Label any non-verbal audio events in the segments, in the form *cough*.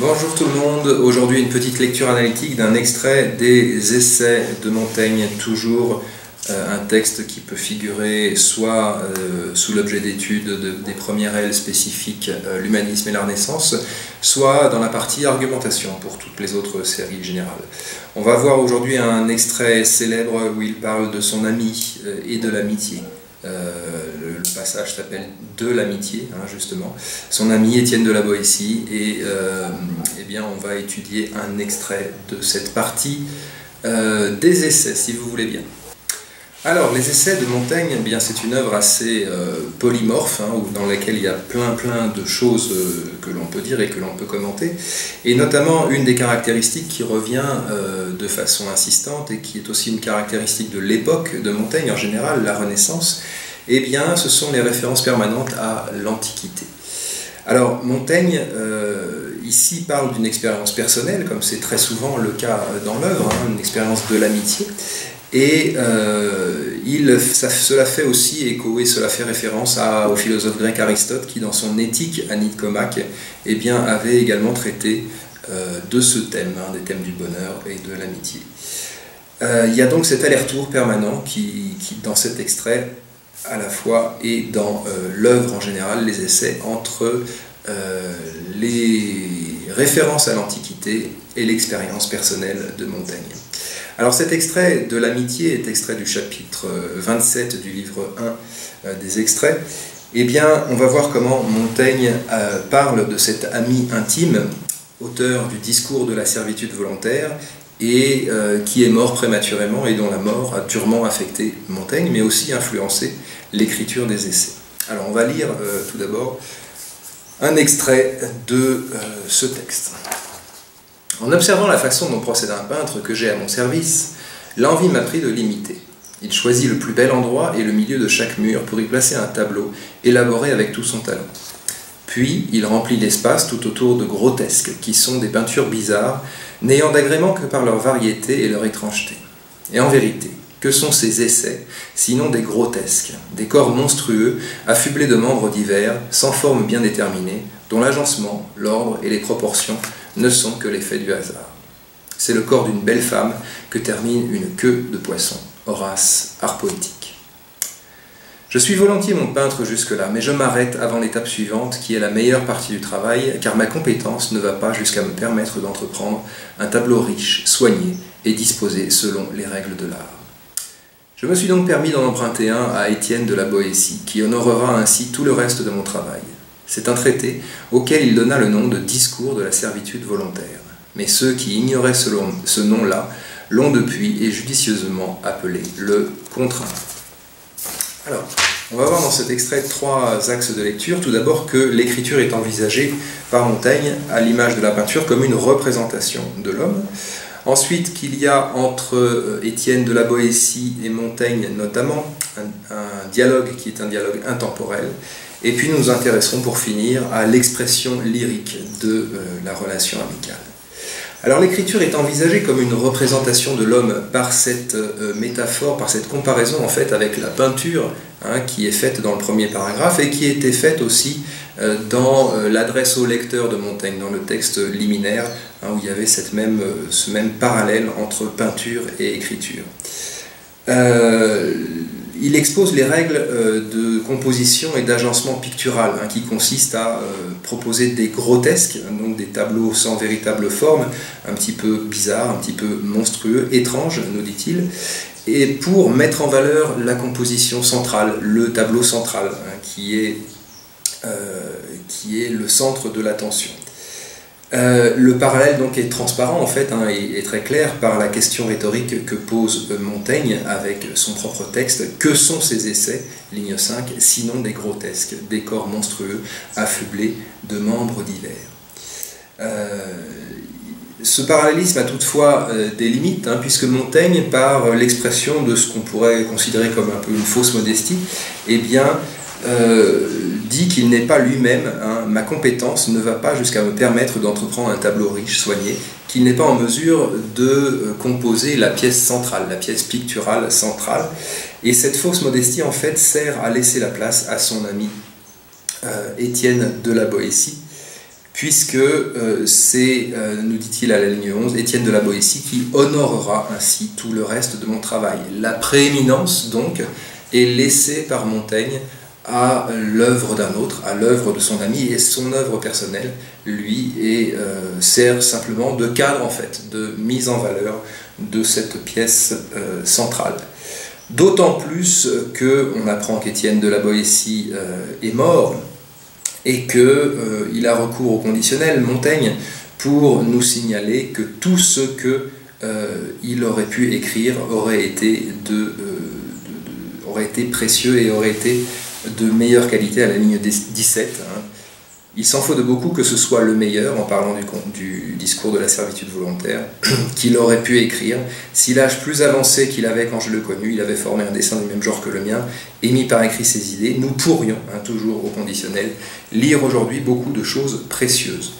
Bonjour tout le monde, aujourd'hui une petite lecture analytique d'un extrait des essais de Montaigne, toujours euh, un texte qui peut figurer soit euh, sous l'objet d'étude des premières ailes spécifiques, euh, l'humanisme et la Renaissance, soit dans la partie argumentation pour toutes les autres séries générales. On va voir aujourd'hui un extrait célèbre où il parle de son ami et de l'amitié. Passage s'appelle De l'amitié, hein, justement. Son ami Étienne de la Boétie, et eh bien, on va étudier un extrait de cette partie des essais, si vous voulez bien. Alors, les essais de Montaigne, eh bien, c'est une œuvre assez euh, polymorphe, hein, dans laquelle il y a plein plein de choses euh, que l'on peut dire et que l'on peut commenter, et notamment une des caractéristiques qui revient euh, de façon insistante et qui est aussi une caractéristique de l'époque de Montaigne en général, la Renaissance, eh bien, ce sont les références permanentes à l'Antiquité. Alors, Montaigne, ici, parle d'une expérience personnelle, comme c'est très souvent le cas dans l'œuvre, hein, une expérience de l'amitié, et euh, il, cela fait aussi écho et cela fait référence au philosophe grec Aristote qui, dans son éthique à Nicomaque, eh bien, avait également traité euh, de ce thème, des thèmes du bonheur et de l'amitié. Euh, il y a donc cet aller-retour permanent qui, dans cet extrait, à la fois et dans l'œuvre en général, les essais entre les références à l'Antiquité et l'expérience personnelle de Montaigne. Alors cet extrait de l'amitié est extrait du chapitre 27 euh, du livre 1 euh, des extraits. Eh bien, on va voir comment Montaigne euh, parle de cet ami intime, auteur du discours de la servitude volontaire, et qui est mort prématurément et dont la mort a durement affecté Montaigne, mais aussi influencé l'écriture des essais. Alors on va lire tout d'abord un extrait de ce texte. En observant la façon dont procède un peintre que j'ai à mon service, l'envie m'a pris de l'imiter. Il choisit le plus bel endroit et le milieu de chaque mur pour y placer un tableau, élaboré avec tout son talent. Puis, il remplit l'espace tout autour de grotesques, qui sont des peintures bizarres, n'ayant d'agrément que par leur variété et leur étrangeté. Et en vérité, que sont ces essais, sinon des grotesques, des corps monstrueux, affublés de membres divers, sans forme bien déterminée, dont l'agencement, l'ordre et les proportions ne sont que l'effet du hasard. C'est le corps d'une belle femme que termine une queue de poisson. Horace, art poétique. Je suis volontiers mon peintre jusque-là, mais je m'arrête avant l'étape suivante, qui est la meilleure partie du travail, car ma compétence ne va pas jusqu'à me permettre d'entreprendre un tableau riche, soigné et disposé selon les règles de l'art. Je me suis donc permis d'en emprunter un à Étienne de la Boétie, qui honorera ainsi tout le reste de mon travail. C'est un traité auquel il donna le nom de Discours de la servitude volontaire. Mais ceux qui ignoraient ce nom-là l'ont depuis et judicieusement appelé le contraint. Alors, on va voir dans cet extrait trois axes de lecture. Tout d'abord que l'écriture est envisagée par Montaigne, à l'image de la peinture, comme une représentation de l'homme. Ensuite, qu'il y a entre euh, Étienne de la Boétie et Montaigne notamment un dialogue qui est un dialogue intemporel. Et puis nous nous intéresserons pour finir à l'expression lyrique de euh, la relation amicale. Alors l'écriture est envisagée comme une représentation de l'homme par cette euh, métaphore, par cette comparaison en fait avec la peinture hein, qui est faite dans le premier paragraphe et qui était faite aussi euh, dans l'adresse au lecteur de Montaigne, dans le texte liminaire, hein, où il y avait ce même parallèle entre peinture et écriture il expose les règles euh, de composition et d'agencement pictural, hein, qui consistent à euh, proposer des grotesques, donc des tableaux sans véritable forme, un petit peu bizarres, un petit peu monstrueux, étranges, nous dit-il, et pour mettre en valeur la composition centrale, le tableau central, hein, euh, qui est le centre de l'attention. Euh, le parallèle donc est transparent en fait hein, et, très clair par la question rhétorique que pose Montaigne avec son propre texte. Que sont ces essais, ligne 5, sinon des grotesques, des corps monstrueux affublés de membres divers euh, ce parallélisme a toutefois euh, des limites, hein, puisque Montaigne, par l'expression de ce qu'on pourrait considérer comme un peu une fausse modestie, eh bien, dit qu'il n'est pas lui-même, hein, ma compétence ne va pas jusqu'à me permettre d'entreprendre un tableau riche, soigné, qu'il n'est pas en mesure de euh, composer la pièce centrale, la pièce picturale centrale. Et cette fausse modestie, en fait, sert à laisser la place à son ami euh, Étienne de la Boétie, puisque euh, c'est, nous dit-il à la ligne 11, Étienne de la Boétie qui honorera ainsi tout le reste de mon travail. La prééminence, donc, est laissée par Montaigne à l'œuvre d'un autre, à l'œuvre de son ami, et son œuvre personnelle, lui, et, euh, sert simplement de cadre, en fait, de mise en valeur de cette pièce centrale. D'autant plus qu'on apprend qu'Étienne de la Boétie est mort, et qu'il euh, a recours au conditionnel, Montaigne, pour nous signaler que tout ce que euh, il aurait pu écrire aurait été, de, euh, aurait été précieux et aurait été de meilleure qualité à la ligne 17. Hein. Il s'en faut de beaucoup que ce soit le meilleur, en parlant du, discours de la servitude volontaire, *clears throat* qu'il aurait pu écrire. Si l'âge plus avancé qu'il avait quand je le connu, il avait formé un dessin du même genre que le mien, et mis par écrit ses idées, nous pourrions, hein, toujours au conditionnel, lire aujourd'hui beaucoup de choses précieuses.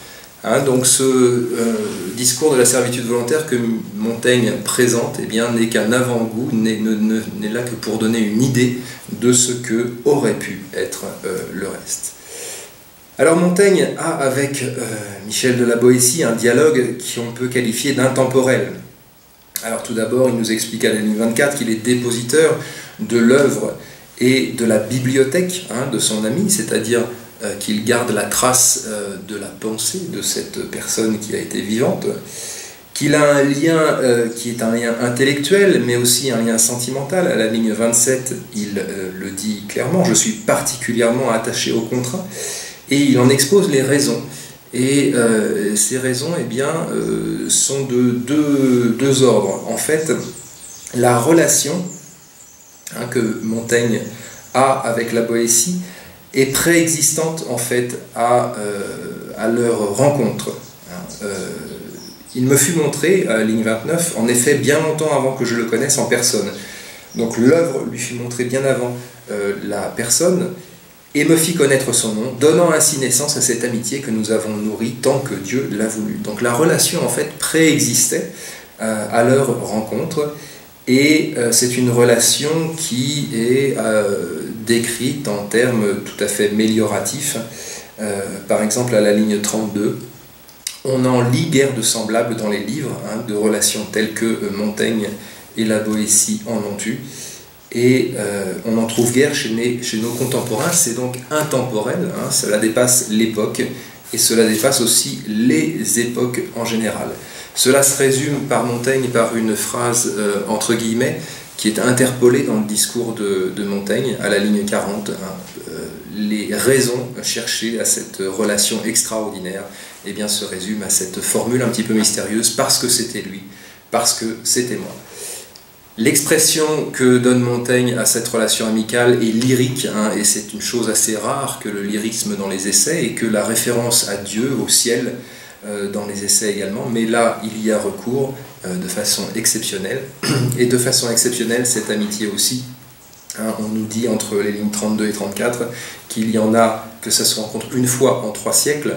Hein, donc ce euh, discours de la servitude volontaire que Montaigne présente eh n'est qu'un avant-goût, n'est là que pour donner une idée de ce que aurait pu être euh, le reste. Alors Montaigne a avec euh, Michel de la Boétie un dialogue qu'on peut qualifier d'intemporel. Alors tout d'abord, il nous explique à la ligne 24 qu'il est dépositeur de l'œuvre et de la bibliothèque hein, de son ami, c'est-à-dire qu'il garde la trace euh, de la pensée de cette personne qui a été vivante, qu'il a un lien qui est un lien intellectuel, mais aussi un lien sentimental. À la ligne 27, il le dit clairement, je suis particulièrement attaché au contrat et il en expose les raisons. Et euh, ces raisons eh bien, euh, sont de deux, ordres. En fait, la relation hein, que Montaigne a avec la Boétie est préexistante en fait à, euh, à leur rencontre. Hein. il me fut montré, ligne 29, en effet bien longtemps avant que je le connaisse en personne. Donc l'œuvre lui fut montrée bien avant la personne, et me fit connaître son nom, donnant ainsi naissance à cette amitié que nous avons nourrie tant que Dieu l'a voulu. Donc la relation en fait préexistait euh, à leur rencontre et euh, c'est une relation qui est euh, décrite en termes tout à fait mélioratifs. par exemple à la ligne 32, on en lit guère de semblables dans les livres hein, de relations telles que Montaigne et la Boétie en ont eu et euh, on n'en trouve guère chez, nos contemporains, c'est donc intemporel, hein, cela dépasse l'époque et cela dépasse aussi les époques en général. Cela se résume par Montaigne par une phrase euh, entre guillemets qui est interpolée dans le discours de, Montaigne à la ligne 40. Hein, euh, les raisons cherchées à cette relation extraordinaire eh bien, se résument à cette formule un petit peu mystérieuse parce que c'était lui, parce que c'était moi. L'expression que donne Montaigne à cette relation amicale est lyrique, hein, et c'est une chose assez rare que le lyrisme dans les essais, et que la référence à Dieu, au ciel, dans les essais également, mais là, il y a recours euh, de façon exceptionnelle, *clears throat* et de façon exceptionnelle, cette amitié aussi. Hein, on nous dit entre les lignes 32 et 34 qu'il y en a que ça se rencontre une fois en trois siècles,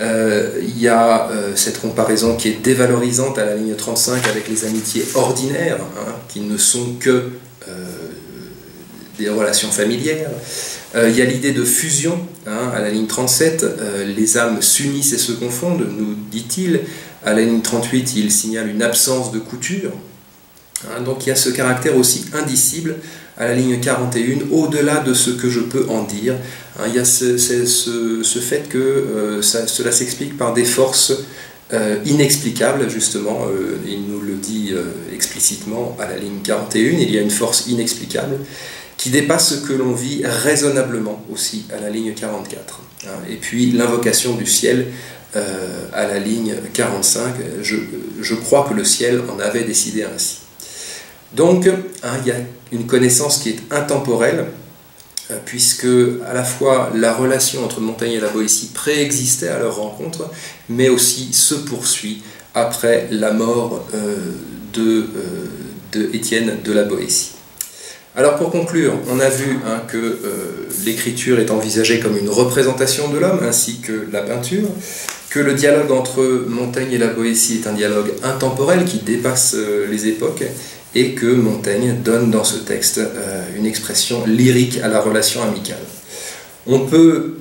euh, il y a euh, cette comparaison qui est dévalorisante à la ligne 35 avec les amitiés ordinaires, hein, qui ne sont que euh, des relations familières. il y a l'idée de fusion hein, à la ligne 37, les âmes s'unissent et se confondent, nous dit-il. À la ligne 38, il signale une absence de couture. Hein, donc il y a ce caractère aussi indicible à la ligne 41, au-delà de ce que je peux en dire. Hein, il y a ce, fait que euh, cela s'explique par des forces euh, inexplicables, justement, euh, il nous le dit explicitement à la ligne 41, il y a une force inexplicable qui dépasse ce que l'on vit raisonnablement aussi à la ligne 44. Hein. et puis l'invocation du ciel à la ligne 45, je, crois que le ciel en avait décidé ainsi. Donc, hein, il y a une connaissance qui est intemporelle, euh, puisque à la fois la relation entre Montaigne et la Boétie préexistait à leur rencontre, mais aussi se poursuit après la mort euh, de, euh, Étienne de la Boétie. Alors pour conclure, on a vu hein, que l'écriture est envisagée comme une représentation de l'homme, ainsi que la peinture, que le dialogue entre Montaigne et la Boétie est un dialogue intemporel qui dépasse les époques, et que Montaigne donne dans ce texte euh, une expression lyrique à la relation amicale. On peut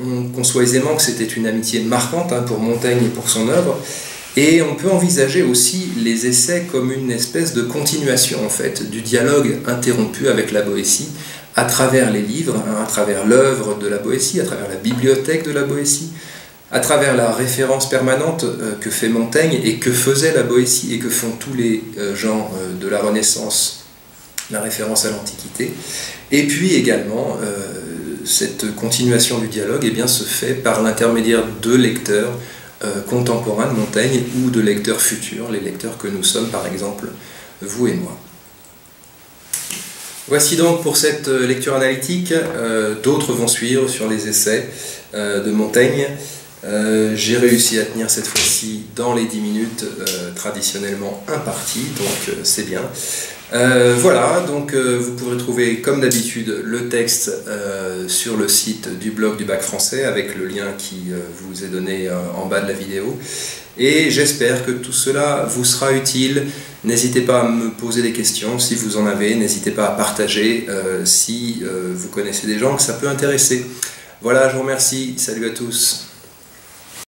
on conçoit aisément que c'était une amitié marquante hein, pour Montaigne et pour son œuvre. Et on peut envisager aussi les essais comme une espèce de continuation en fait du dialogue interrompu avec la Boétie à travers les livres, hein, à travers l'œuvre de la Boétie, à travers la bibliothèque de la Boétie, à travers la référence permanente euh, que fait Montaigne et que faisait la Boétie et que font tous les euh, gens euh, de la Renaissance, la référence à l'Antiquité. Et puis également, cette continuation du dialogue eh bien, se fait par l'intermédiaire de lecteurs contemporains de Montaigne ou de lecteurs futurs, les lecteurs que nous sommes par exemple, vous et moi. Voici donc pour cette lecture analytique, d'autres vont suivre sur les essais de Montaigne. Euh, j'ai réussi à tenir cette fois-ci dans les 10 minutes euh, traditionnellement imparties, donc euh, c'est bien. Voilà, donc vous pourrez trouver comme d'habitude le texte sur le site du blog du bac français avec le lien qui vous est donné en bas de la vidéo. Et j'espère que tout cela vous sera utile. N'hésitez pas à me poser des questions si vous en avez, n'hésitez pas à partager si vous connaissez des gens que ça peut intéresser. Voilà, je vous remercie, salut à tous.